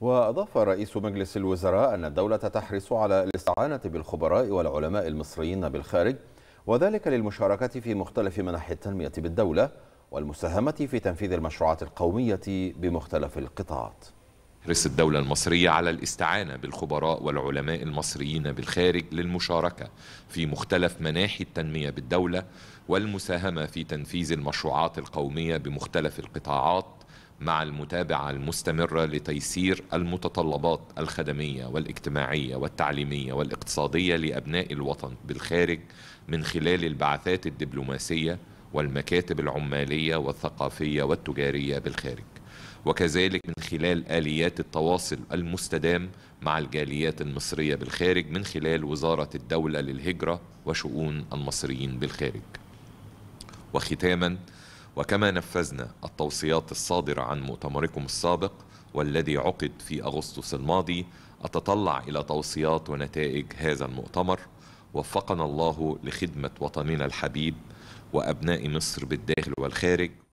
وأضاف رئيس مجلس الوزراء أن الدولة تحرص على الاستعانة بالخبراء والعلماء المصريين بالخارج وذلك للمشاركة في مختلف مناحي التنمية بالدولة والمساهمة في تنفيذ المشروعات القومية بمختلف القطاعات. تحرص الدولة المصرية على الاستعانة بالخبراء والعلماء المصريين بالخارج للمشاركة في مختلف مناحي التنمية بالدولة والمساهمة في تنفيذ المشروعات القومية بمختلف القطاعات مع المتابعة المستمرة لتيسير المتطلبات الخدمية والاجتماعية والتعليمية والاقتصادية لأبناء الوطن بالخارج من خلال البعثات الدبلوماسية والمكاتب العمالية والثقافية والتجارية بالخارج. وكذلك من خلال آليات التواصل المستدام مع الجاليات المصرية بالخارج من خلال وزارة الدولة للهجرة وشؤون المصريين بالخارج. وختاما وكما نفذنا التوصيات الصادرة عن مؤتمركم السابق والذي عقد في أغسطس الماضي أتطلع إلى توصيات ونتائج هذا المؤتمر. وفقنا الله لخدمة وطننا الحبيب وأبناء مصر بالداخل والخارج.